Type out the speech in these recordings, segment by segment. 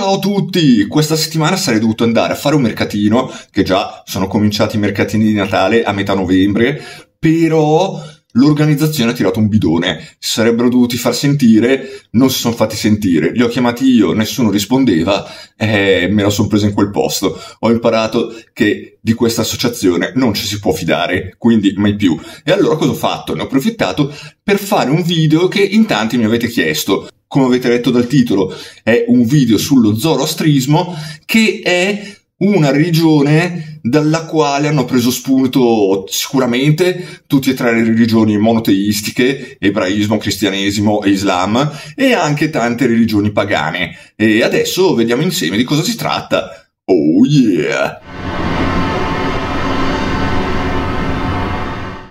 Ciao a tutti! Questa settimana sarei dovuto andare a fare un mercatino, che già sono cominciati i mercatini di Natale a metà novembre, però l'organizzazione ha tirato un bidone. Si sarebbero dovuti far sentire, non si sono fatti sentire. Li ho chiamati io, nessuno rispondeva e me la sono presa in quel posto. Ho imparato che di questa associazione non ci si può fidare, quindi mai più. E allora cosa ho fatto? Ne ho approfittato per fare un video che in tanti mi avete chiesto come avete letto dal titolo, è un video sullo zoroastrismo che è una religione dalla quale hanno preso spunto sicuramente tutte e tre le religioni monoteistiche, ebraismo, cristianesimo e islam, e anche tante religioni pagane. E adesso vediamo insieme di cosa si tratta. Oh yeah!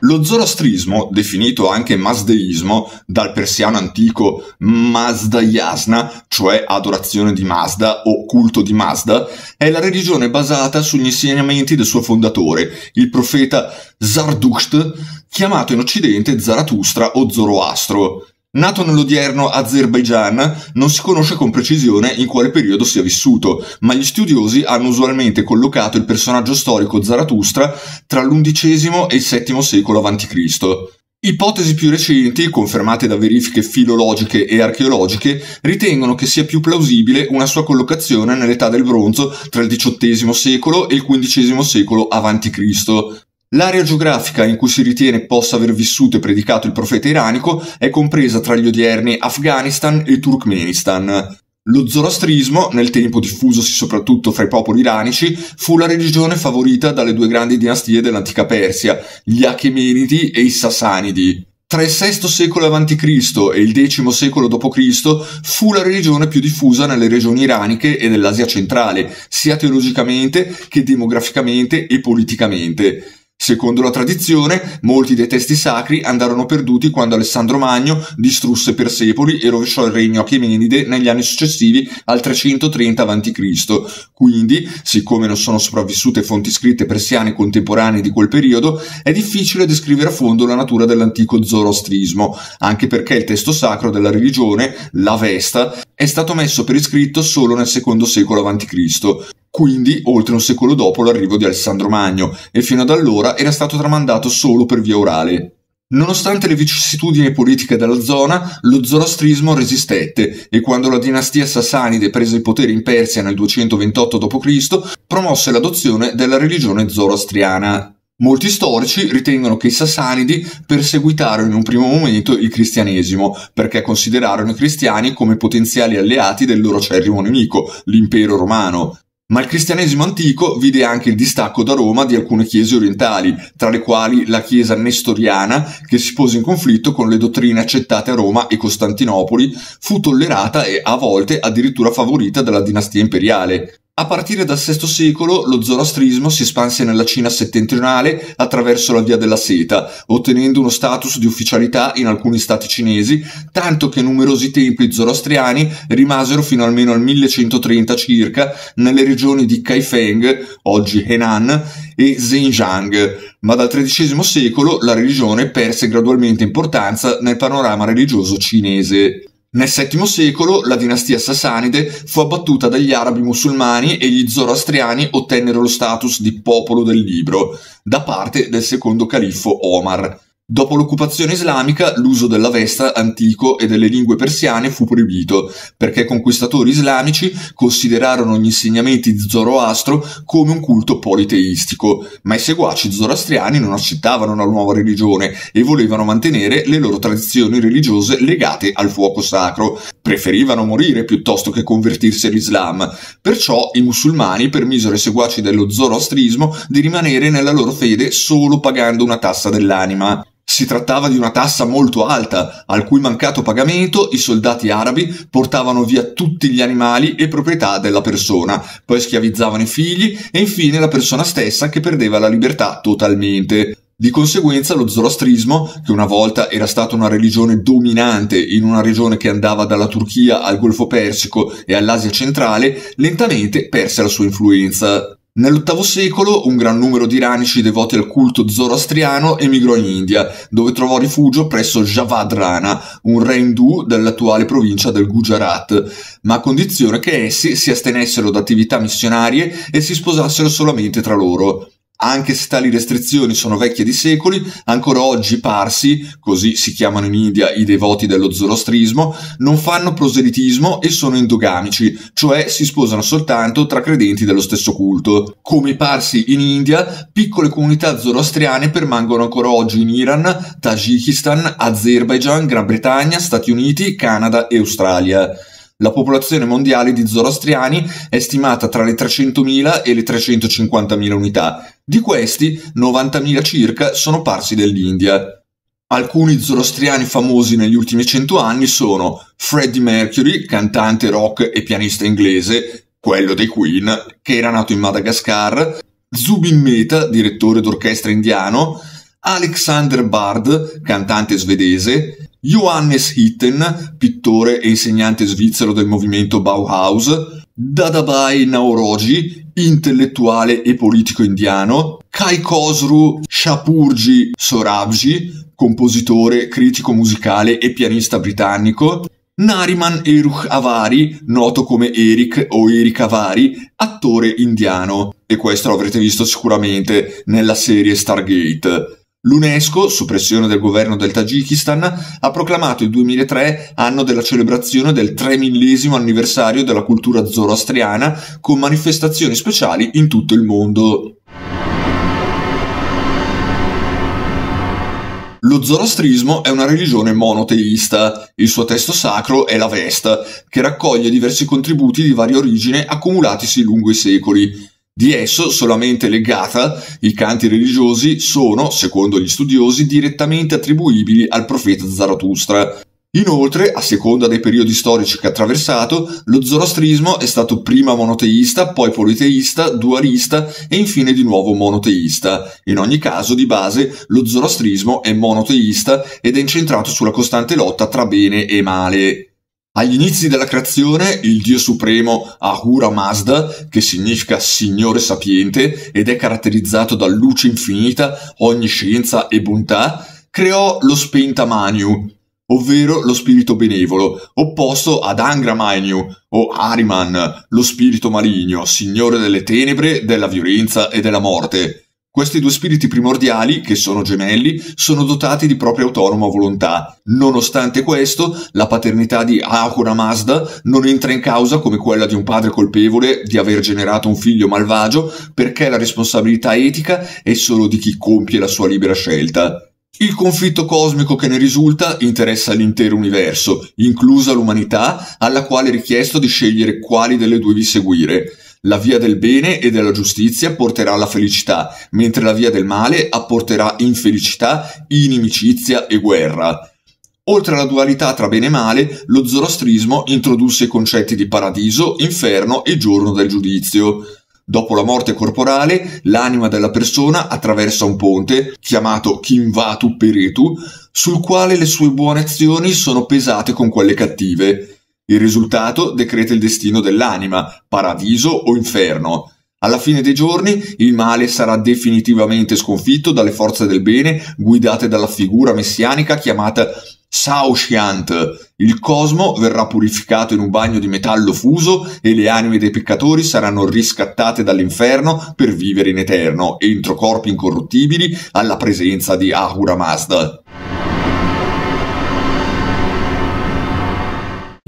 Lo zoroastrismo, definito anche mazdeismo, dal persiano antico Mazdayasna, cioè adorazione di Mazda o culto di Mazda, è la religione basata sugli insegnamenti del suo fondatore, il profeta Zardusht, chiamato in occidente Zarathustra o Zoroastro. Nato nell'odierno Azerbaigian, non si conosce con precisione in quale periodo sia vissuto, ma gli studiosi hanno usualmente collocato il personaggio storico Zarathustra tra l'undicesimo e il VII secolo a.C. Ipotesi più recenti, confermate da verifiche filologiche e archeologiche, ritengono che sia più plausibile una sua collocazione nell'età del bronzo tra il XVIII secolo e il XV secolo a.C., L'area geografica in cui si ritiene possa aver vissuto e predicato il profeta iranico è compresa tra gli odierni Afghanistan e Turkmenistan. Lo zoroastrismo, nel tempo diffusosi soprattutto fra i popoli iranici, fu la religione favorita dalle due grandi dinastie dell'antica Persia, gli Achemenidi e i Sassanidi. Tra il VI secolo a.C. e il X secolo d.C. fu la religione più diffusa nelle regioni iraniche e nell'Asia centrale, sia teologicamente che demograficamente e politicamente. Secondo la tradizione, molti dei testi sacri andarono perduti quando Alessandro Magno distrusse Persepoli e rovesciò il regno Achemenide negli anni successivi al 330 a.C. Quindi, siccome non sono sopravvissute fonti scritte persiane contemporanee di quel periodo, è difficile descrivere a fondo la natura dell'antico zoroastrismo, anche perché il testo sacro della religione, l'Avesta, è stato messo per iscritto solo nel secondo secolo a.C quindi oltre un secolo dopo l'arrivo di Alessandro Magno, e fino ad allora era stato tramandato solo per via orale. Nonostante le vicissitudini politiche della zona, lo zoroastrismo resistette e quando la dinastia Sassanide prese il potere in Persia nel 228 d.C., promosse l'adozione della religione zoroastriana. Molti storici ritengono che i Sassanidi perseguitarono in un primo momento il cristianesimo, perché considerarono i cristiani come potenziali alleati del loro acerrimo nemico, l'impero romano. Ma il cristianesimo antico vide anche il distacco da Roma di alcune chiese orientali, tra le quali la chiesa nestoriana, che si pose in conflitto con le dottrine accettate a Roma e Costantinopoli, fu tollerata e a volte addirittura favorita dalla dinastia imperiale. A partire dal VI secolo lo zoroastrismo si espanse nella Cina settentrionale attraverso la via della seta, ottenendo uno status di ufficialità in alcuni stati cinesi, tanto che numerosi templi zoroastriani rimasero fino almeno al 1130 circa nelle regioni di Kaifeng, oggi Henan, e Xinjiang, ma dal XIII secolo la religione perse gradualmente importanza nel panorama religioso cinese. Nel VII secolo la dinastia sassanide fu abbattuta dagli arabi musulmani e gli zoroastriani ottennero lo status di popolo del libro da parte del secondo califfo Omar. Dopo l'occupazione islamica, l'uso della vesta antico e delle lingue persiane fu proibito, perché conquistatori islamici considerarono gli insegnamenti di Zoroastro come un culto politeistico, ma i seguaci zoroastriani non accettavano la nuova religione e volevano mantenere le loro tradizioni religiose legate al fuoco sacro. Preferivano morire piuttosto che convertirsi all'Islam. Perciò i musulmani permisero ai seguaci dello zoroastrismo di rimanere nella loro fede solo pagando una tassa dell'anima. Si trattava di una tassa molto alta, al cui mancato pagamento i soldati arabi portavano via tutti gli animali e proprietà della persona, poi schiavizzavano i figli e infine la persona stessa che perdeva la libertà totalmente. Di conseguenza lo zoroastrismo, che una volta era stata una religione dominante in una regione che andava dalla Turchia al Golfo Persico e all'Asia centrale, lentamente perse la sua influenza. Nell'VIII secolo un gran numero di iranici devoti al culto zoroastriano emigrò in India, dove trovò rifugio presso Javad Rana, un re indù dell'attuale provincia del Gujarat, ma a condizione che essi si astenessero da attività missionarie e si sposassero solamente tra loro. Anche se tali restrizioni sono vecchie di secoli, ancora oggi i parsi, così si chiamano in India i devoti dello zoroastrismo, non fanno proselitismo e sono endogamici, cioè si sposano soltanto tra credenti dello stesso culto. Come i parsi in India, piccole comunità zoroastriane permangono ancora oggi in Iran, Tagikistan, Azerbaijan, Gran Bretagna, Stati Uniti, Canada e Australia. La popolazione mondiale di zoroastriani è stimata tra le 300.000 e le 350.000 unità. Di questi, 90.000 circa sono parsi dell'India. Alcuni zoroastriani famosi negli ultimi cento anni sono Freddie Mercury, cantante rock e pianista inglese, quello dei Queen, che era nato in Madagascar, Zubin Mehta, direttore d'orchestra indiano, Alexander Bard, cantante svedese, Johannes Hitten, pittore e insegnante svizzero del movimento Bauhaus, Dadabai Naoroji, intellettuale e politico indiano, Kai Khosru Shapurji Sorabji, compositore, critico musicale e pianista britannico, Nariman Eruch Avari, noto come Eric o Eric Avari, attore indiano. E questo l'avrete visto sicuramente nella serie Stargate. L'UNESCO, su pressione del governo del Tagikistan, ha proclamato il 2003 anno della celebrazione del 3000 anniversario della cultura zoroastriana con manifestazioni speciali in tutto il mondo. Lo zoroastrismo è una religione monoteista. Il suo testo sacro è l'Avesta, che raccoglie diversi contributi di varia origine accumulatisi lungo i secoli. Di esso solamente legata i canti religiosi sono, secondo gli studiosi, direttamente attribuibili al profeta Zarathustra. Inoltre, a seconda dei periodi storici che ha attraversato, lo zoroastrismo è stato prima monoteista, poi politeista, dualista e infine di nuovo monoteista. In ogni caso, di base, lo zoroastrismo è monoteista ed è incentrato sulla costante lotta tra bene e male. Agli inizi della creazione, il dio supremo Ahura Mazda, che significa Signore sapiente ed è caratterizzato da luce infinita, onniscienza e bontà, creò lo Spenta Manu, ovvero lo spirito benevolo, opposto ad Angra Mainyu o Ariman, lo spirito maligno, signore delle tenebre, della violenza e della morte. Questi due spiriti primordiali, che sono gemelli, sono dotati di propria autonoma volontà. Nonostante questo, la paternità di Ahura Mazda non entra in causa come quella di un padre colpevole di aver generato un figlio malvagio, perché la responsabilità etica è solo di chi compie la sua libera scelta. Il conflitto cosmico che ne risulta interessa l'intero universo, inclusa l'umanità, alla quale è richiesto di scegliere quali delle due vi seguire. La via del bene e della giustizia porterà alla felicità, mentre la via del male apporterà infelicità, inimicizia e guerra. Oltre alla dualità tra bene e male, lo zoroastrismo introdusse i concetti di paradiso, inferno e giorno del giudizio. Dopo la morte corporale, l'anima della persona attraversa un ponte, chiamato Kimvatu Peretu, sul quale le sue buone azioni sono pesate con quelle cattive. Il risultato decreta il destino dell'anima, paradiso o inferno. Alla fine dei giorni il male sarà definitivamente sconfitto dalle forze del bene guidate dalla figura messianica chiamata Saoshyant. Il cosmo verrà purificato in un bagno di metallo fuso e le anime dei peccatori saranno riscattate dall'inferno per vivere in eterno, entro corpi incorruttibili alla presenza di Ahura Mazda.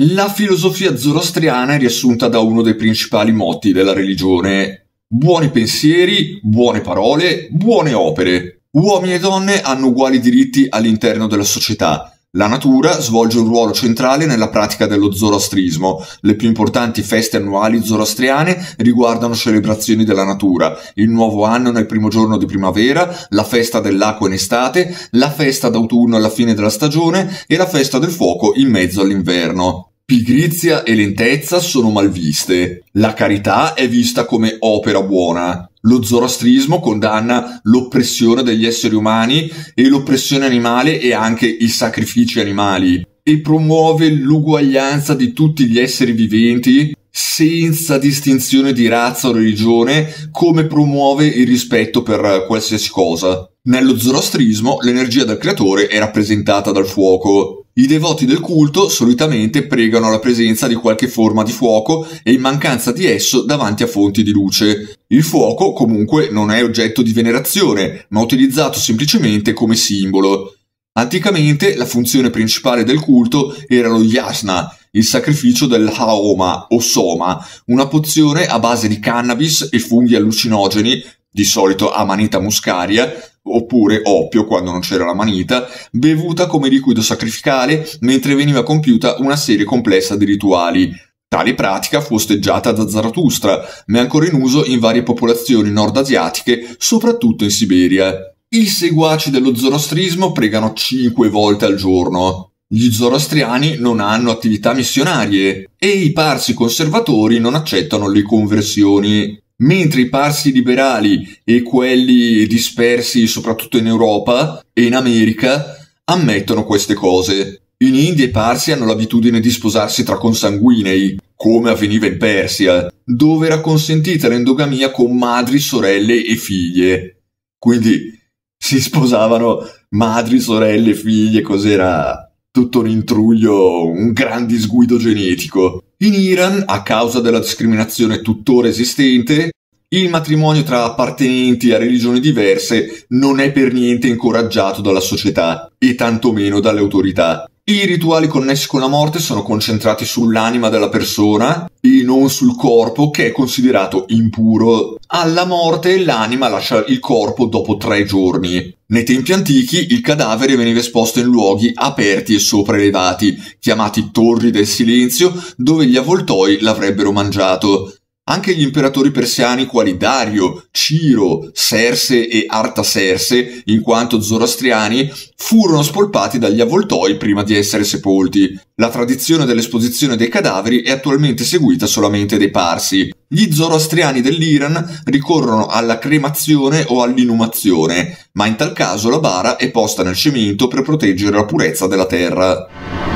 La filosofia zoroastriana è riassunta da uno dei principali motti della religione. Buoni pensieri, buone parole, buone opere. Uomini e donne hanno uguali diritti all'interno della società. La natura svolge un ruolo centrale nella pratica dello zoroastrismo. Le più importanti feste annuali zoroastriane riguardano celebrazioni della natura, il nuovo anno nel primo giorno di primavera, la festa dell'acqua in estate, la festa d'autunno alla fine della stagione e la festa del fuoco in mezzo all'inverno. Pigrizia e lentezza sono malviste. La carità è vista come opera buona. Lo zoroastrismo condanna l'oppressione degli esseri umani e l'oppressione animale e anche i sacrifici animali e promuove l'uguaglianza di tutti gli esseri viventi senza distinzione di razza o religione, come promuove il rispetto per qualsiasi cosa. Nello zoroastrismo l'energia del creatore è rappresentata dal fuoco. I devoti del culto solitamente pregano la presenza di qualche forma di fuoco e in mancanza di esso davanti a fonti di luce. Il fuoco comunque non è oggetto di venerazione, ma utilizzato semplicemente come simbolo. Anticamente la funzione principale del culto era lo yasna, il sacrificio del haoma o soma, una pozione a base di cannabis e funghi allucinogeni, di solito amanita muscaria, oppure oppio quando non c'era la manita, bevuta come liquido sacrificale mentre veniva compiuta una serie complessa di rituali. Tale pratica fu osteggiata da Zarathustra, ma è ancora in uso in varie popolazioni nord-asiatiche, soprattutto in Siberia. I seguaci dello zoroastrismo pregano cinque volte al giorno. Gli zoroastriani non hanno attività missionarie e i parsi conservatori non accettano le conversioni, mentre i parsi liberali e quelli dispersi soprattutto in Europa e in America ammettono queste cose. In India i parsi hanno l'abitudine di sposarsi tra consanguinei, come avveniva in Persia, dove era consentita l'endogamia con madri, sorelle e figlie. Quindi si sposavano madri, sorelle, figlie, cos'era tutto un intruglio, un gran disguido genetico. In Iran, a causa della discriminazione tuttora esistente, il matrimonio tra appartenenti a religioni diverse non è per niente incoraggiato dalla società e tantomeno dalle autorità. I rituali connessi con la morte sono concentrati sull'anima della persona e non sul corpo che è considerato impuro. Alla morte l'anima lascia il corpo dopo tre giorni. Nei tempi antichi il cadavere veniva esposto in luoghi aperti e sopraelevati, chiamati torri del silenzio, dove gli avvoltoi l'avrebbero mangiato. Anche gli imperatori persiani quali Dario, Ciro, Serse e Artaserse, in quanto zoroastriani, furono spolpati dagli avvoltoi prima di essere sepolti. La tradizione dell'esposizione dei cadaveri è attualmente seguita solamente dai parsi. Gli zoroastriani dell'Iran ricorrono alla cremazione o all'inumazione, ma in tal caso la bara è posta nel cemento per proteggere la purezza della terra.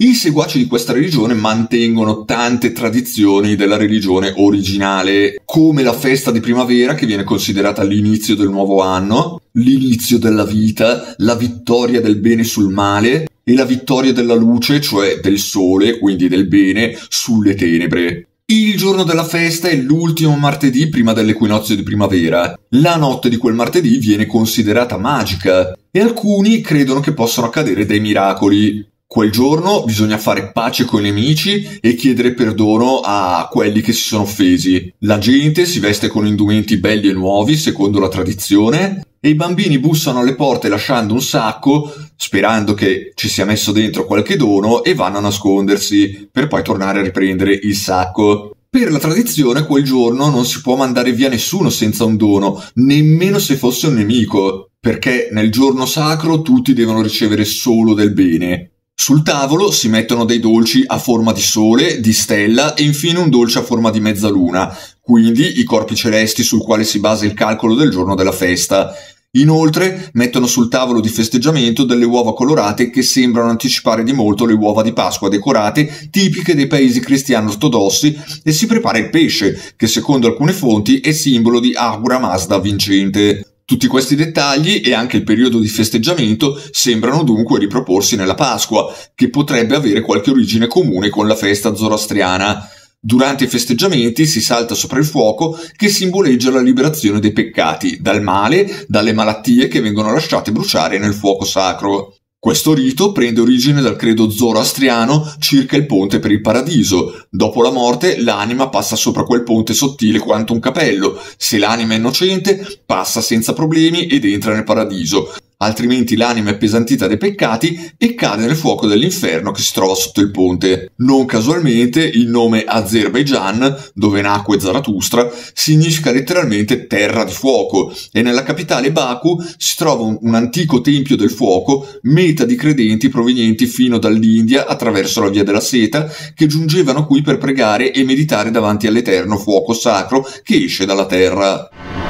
I seguaci di questa religione mantengono tante tradizioni della religione originale, come la festa di primavera che viene considerata l'inizio del nuovo anno, l'inizio della vita, la vittoria del bene sul male e la vittoria della luce, cioè del sole, quindi del bene, sulle tenebre. Il giorno della festa è l'ultimo martedì prima dell'equinozio di primavera. La notte di quel martedì viene considerata magica e alcuni credono che possano accadere dei miracoli. Quel giorno bisogna fare pace con i nemici e chiedere perdono a quelli che si sono offesi. La gente si veste con indumenti belli e nuovi, secondo la tradizione, e i bambini bussano alle porte lasciando un sacco, sperando che ci sia messo dentro qualche dono, e vanno a nascondersi, per poi tornare a riprendere il sacco. Per la tradizione quel giorno non si può mandare via nessuno senza un dono, nemmeno se fosse un nemico, perché nel giorno sacro tutti devono ricevere solo del bene. Sul tavolo si mettono dei dolci a forma di sole, di stella e infine un dolce a forma di mezzaluna, quindi i corpi celesti sul quale si basa il calcolo del giorno della festa. Inoltre mettono sul tavolo di festeggiamento delle uova colorate che sembrano anticipare di molto le uova di Pasqua decorate tipiche dei paesi cristiani ortodossi e si prepara il pesce, che secondo alcune fonti è simbolo di Ahura Mazda vincente. Tutti questi dettagli e anche il periodo di festeggiamento sembrano dunque riproporsi nella Pasqua, che potrebbe avere qualche origine comune con la festa zoroastriana. Durante i festeggiamenti si salta sopra il fuoco che simboleggia la liberazione dei peccati, dal male, dalle malattie che vengono lasciate bruciare nel fuoco sacro. Questo rito prende origine dal credo zoroastriano circa il ponte per il paradiso. Dopo la morte l'anima passa sopra quel ponte sottile quanto un capello. Se l'anima è innocente, passa senza problemi ed entra nel paradiso altrimenti l'anima è appesantita dai peccati e cade nel fuoco dell'inferno che si trova sotto il ponte. Non casualmente il nome Azerbaijan, dove nacque Zarathustra, significa letteralmente terra di fuoco e nella capitale Baku si trova un, un antico tempio del fuoco, meta di credenti provenienti fino dall'India attraverso la via della seta, che giungevano qui per pregare e meditare davanti all'eterno fuoco sacro che esce dalla terra.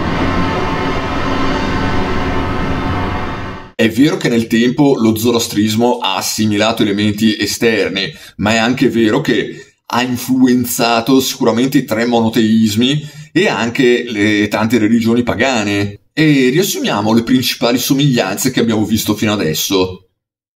È vero che nel tempo lo zoroastrismo ha assimilato elementi esterni, ma è anche vero che ha influenzato sicuramente i tre monoteismi e anche le tante religioni pagane. E riassumiamo le principali somiglianze che abbiamo visto fino adesso.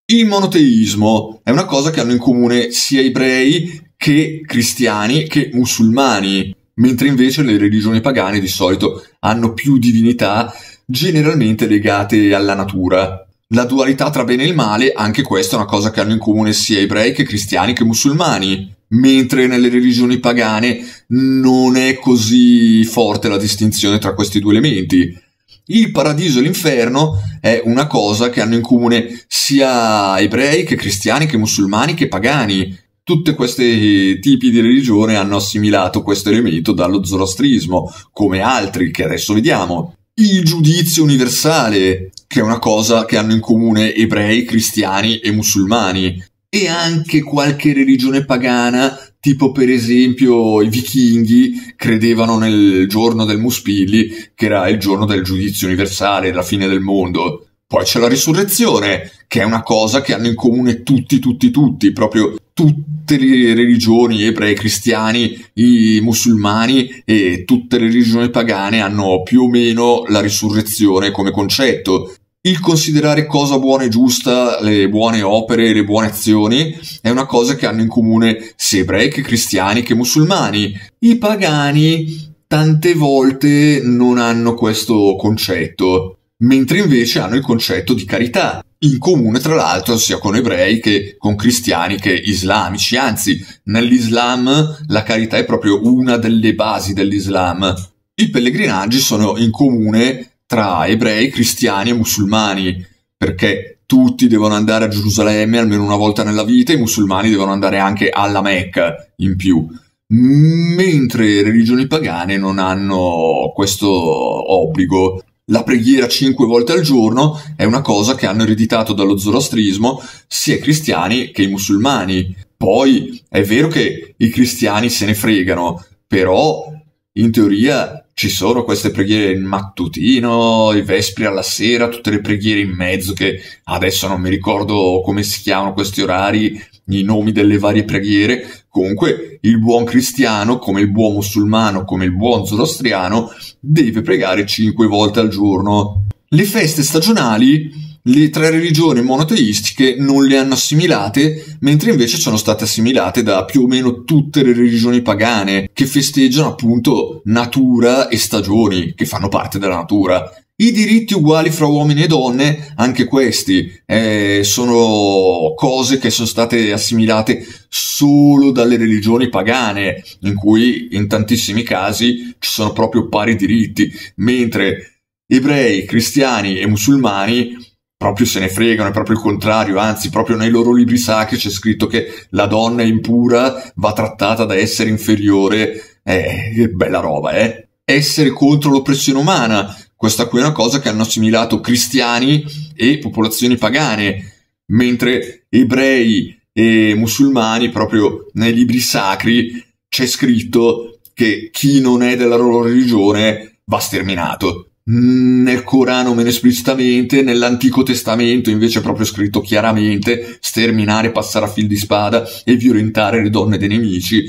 Il monoteismo è una cosa che hanno in comune sia ebrei che cristiani che musulmani, mentre invece le religioni pagane di solito hanno più divinità generalmente legate alla natura. La dualità tra bene e male, anche questa è una cosa che hanno in comune sia ebrei che cristiani che musulmani, mentre nelle religioni pagane non è così forte la distinzione tra questi due elementi. Il paradiso e l'inferno è una cosa che hanno in comune sia ebrei che cristiani che musulmani che pagani. Tutti questi tipi di religione hanno assimilato questo elemento dallo zoroastrismo, come altri che adesso vediamo il giudizio universale, che è una cosa che hanno in comune ebrei, cristiani e musulmani, e anche qualche religione pagana, tipo per esempio i vichinghi credevano nel giorno del Muspilli, che era il giorno del giudizio universale, la fine del mondo. Poi c'è la risurrezione, che è una cosa che hanno in comune tutti, tutti, tutti, proprio tutte le religioni, ebrei, cristiani, i musulmani e tutte le religioni pagane hanno più o meno la risurrezione come concetto. Il considerare cosa buona e giusta, le buone opere le buone azioni è una cosa che hanno in comune sia ebrei che cristiani che musulmani. I pagani tante volte non hanno questo concetto mentre invece hanno il concetto di carità, in comune tra l'altro sia con ebrei che con cristiani che islamici, anzi nell'Islam la carità è proprio una delle basi dell'Islam. I pellegrinaggi sono in comune tra ebrei, cristiani e musulmani, perché tutti devono andare a Gerusalemme almeno una volta nella vita, i musulmani devono andare anche alla Mecca in più. Mentre le religioni pagane non hanno questo obbligo la preghiera cinque volte al giorno è una cosa che hanno ereditato dallo zoroastrismo sia i cristiani che i musulmani. Poi è vero che i cristiani se ne fregano, però in teoria ci sono queste preghiere il mattutino, i vespri alla sera, tutte le preghiere in mezzo che adesso non mi ricordo come si chiamano questi orari, i nomi delle varie preghiere. Comunque, il buon cristiano, come il buon musulmano, come il buon zoroastriano, deve pregare cinque volte al giorno. Le feste stagionali le tre religioni monoteistiche non le hanno assimilate, mentre invece sono state assimilate da più o meno tutte le religioni pagane, che festeggiano appunto natura e stagioni, che fanno parte della natura. I diritti uguali fra uomini e donne, anche questi, eh, sono cose che sono state assimilate solo dalle religioni pagane, in cui in tantissimi casi ci sono proprio pari diritti, mentre ebrei, cristiani e musulmani proprio se ne fregano, è proprio il contrario, anzi proprio nei loro libri sacri c'è scritto che la donna impura va trattata da essere inferiore, eh, bella roba, eh? Essere contro l'oppressione umana, questa qui è una cosa che hanno assimilato cristiani e popolazioni pagane, mentre ebrei e musulmani, proprio nei libri sacri, c'è scritto che chi non è della loro religione va sterminato. Nel Corano meno esplicitamente, nell'Antico Testamento invece è proprio scritto chiaramente sterminare, passare a fil di spada e violentare le donne dei nemici.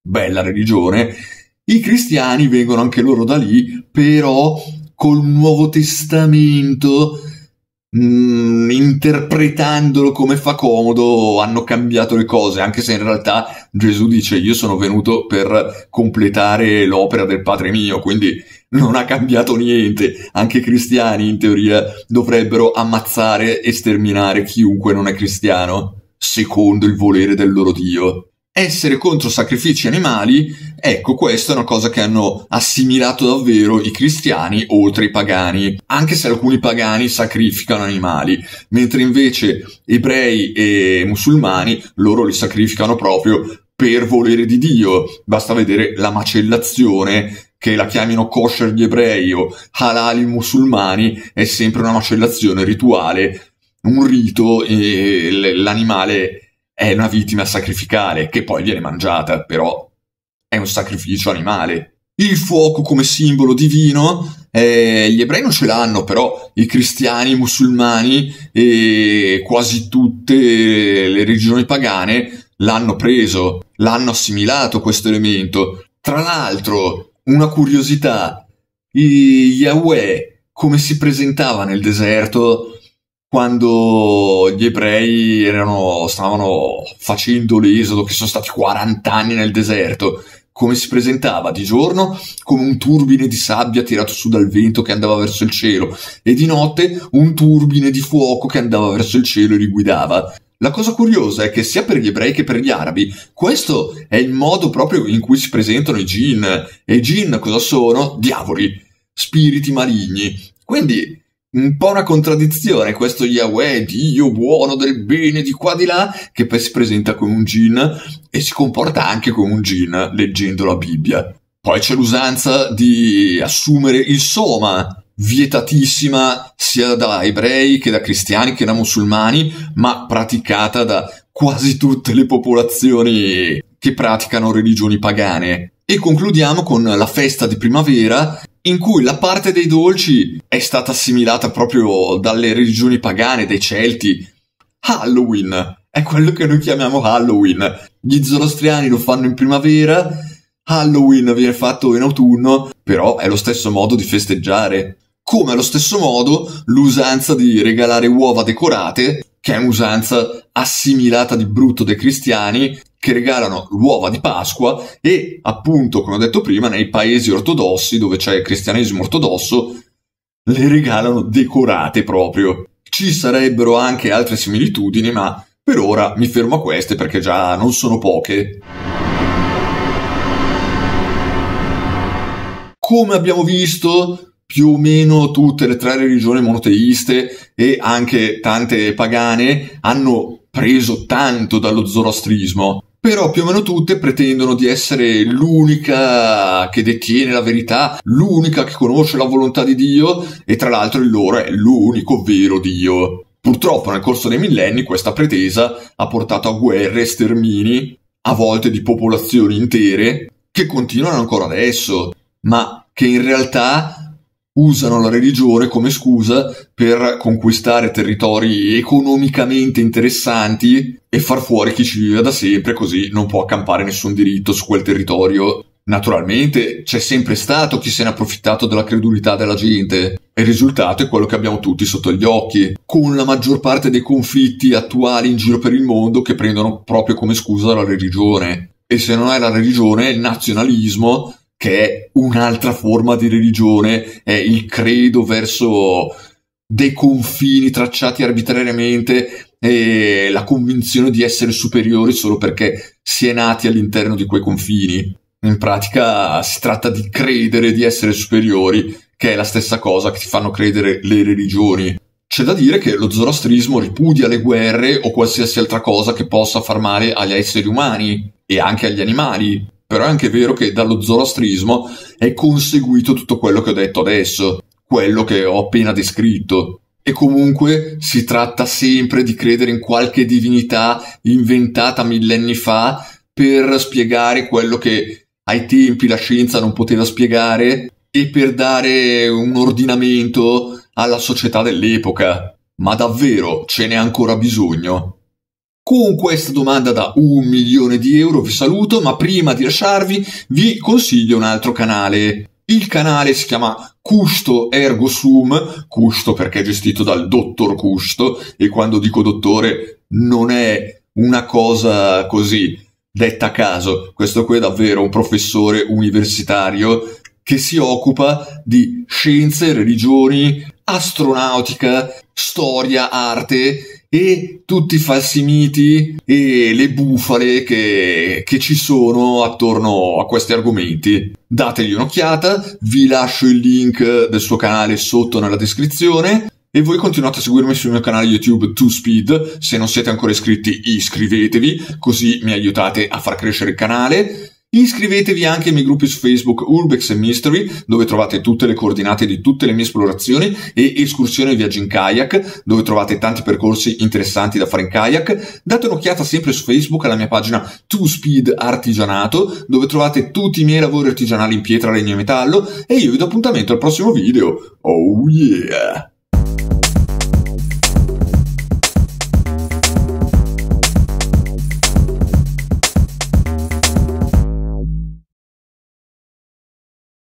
Bella religione. I cristiani vengono anche loro da lì, però col Nuovo Testamento, mh, mm, interpretandolo come fa comodo, hanno cambiato le cose, anche se in realtà Gesù dice io sono venuto per completare l'opera del Padre mio, quindi non ha cambiato niente. Anche i cristiani in teoria dovrebbero ammazzare e sterminare chiunque non è cristiano, secondo il volere del loro Dio essere contro sacrifici animali, ecco, questa è una cosa che hanno assimilato davvero i cristiani oltre i pagani, anche se alcuni pagani sacrificano animali, mentre invece ebrei e musulmani loro li sacrificano proprio per volere di Dio. Basta vedere la macellazione che la chiamino kosher gli ebrei o halal i musulmani, è sempre una macellazione rituale, un rito e l'animale è una vittima sacrificale che poi viene mangiata, però è un sacrificio animale. il fuoco come simbolo divino. Eh, gli ebrei non ce l'hanno, però i cristiani, i musulmani e quasi tutte le religioni pagane l'hanno preso, l'hanno assimilato questo elemento. Tra l'altro, una curiosità, Yahweh come si presentava nel deserto quando gli ebrei erano, stavano facendo l'esodo, che sono stati 40 anni nel deserto, come si presentava di giorno con un turbine di sabbia tirato su dal vento che andava verso il cielo e di notte un turbine di fuoco che andava verso il cielo e li guidava. La cosa curiosa è che sia per gli ebrei che per gli arabi, questo è il modo proprio in cui si presentano i jinn. E i jinn cosa sono? Diavoli, spiriti maligni. Quindi un po' una contraddizione questo Yahweh, Dio buono del bene di qua di là, che poi si presenta come un gin e si comporta anche come un gin leggendo la Bibbia. Poi c'è l'usanza di assumere il soma, vietatissima sia da ebrei che da cristiani che da musulmani, ma praticata da quasi tutte le popolazioni che praticano religioni pagane. E concludiamo con la festa di primavera in cui la parte dei dolci è stata assimilata proprio dalle religioni pagane, dai Celti. Halloween è quello che noi chiamiamo Halloween. Gli zoroastriani lo fanno in primavera, Halloween viene fatto in autunno, però è lo stesso modo di festeggiare. Come allo stesso modo l'usanza di regalare uova decorate, che è un'usanza assimilata di brutto dai cristiani, che regalano l'uova di Pasqua e appunto, come ho detto prima, nei paesi ortodossi dove c'è il cristianesimo ortodosso, le regalano decorate proprio. Ci sarebbero anche altre similitudini, ma per ora mi fermo a queste perché già non sono poche. Come abbiamo visto, più o meno tutte le tre religioni monoteiste e anche tante pagane hanno preso tanto dallo zoroastrismo però più o meno tutte pretendono di essere l'unica che detiene la verità, l'unica che conosce la volontà di Dio e tra l'altro il loro è l'unico vero Dio. Purtroppo nel corso dei millenni questa pretesa ha portato a guerre e stermini, a volte di popolazioni intere, che continuano ancora adesso, ma che in realtà usano la religione come scusa per conquistare territori economicamente interessanti e far fuori chi ci vive da sempre così non può accampare nessun diritto su quel territorio. Naturalmente c'è sempre stato chi se ne è approfittato della credulità della gente e il risultato è quello che abbiamo tutti sotto gli occhi, con la maggior parte dei conflitti attuali in giro per il mondo che prendono proprio come scusa la religione. E se non è la religione, il nazionalismo che è un'altra forma di religione, è il credo verso dei confini tracciati arbitrariamente e la convinzione di essere superiori solo perché si è nati all'interno di quei confini. In pratica si tratta di credere di essere superiori, che è la stessa cosa che ti fanno credere le religioni. C'è da dire che lo zoroastrismo ripudia le guerre o qualsiasi altra cosa che possa far male agli esseri umani e anche agli animali. Però è anche vero che dallo zoroastrismo è conseguito tutto quello che ho detto adesso, quello che ho appena descritto. E comunque si tratta sempre di credere in qualche divinità inventata millenni fa per spiegare quello che ai tempi la scienza non poteva spiegare e per dare un ordinamento alla società dell'epoca. Ma davvero ce n'è ancora bisogno? Con questa domanda da un milione di euro vi saluto, ma prima di lasciarvi vi consiglio un altro canale. Il canale si chiama Custo Ergo Sum, Custo perché è gestito dal dottor Custo e quando dico dottore non è una cosa così detta a caso, questo qui è davvero un professore universitario che si occupa di scienze, religioni, astronautica, storia, arte e tutti i falsi miti e le bufale che, che ci sono attorno a questi argomenti. Dategli un'occhiata, vi lascio il link del suo canale sotto nella descrizione. E voi continuate a seguirmi sul mio canale YouTube 2Speed, se non siete ancora iscritti iscrivetevi, così mi aiutate a far crescere il canale. Iscrivetevi anche ai miei gruppi su Facebook Urbex Mystery, dove trovate tutte le coordinate di tutte le mie esplorazioni e escursioni e viaggi in kayak, dove trovate tanti percorsi interessanti da fare in kayak. Date un'occhiata sempre su Facebook alla mia pagina Two Speed Artigianato, dove trovate tutti i miei lavori artigianali in pietra, legno e metallo. E io vi do appuntamento al prossimo video. Oh yeah!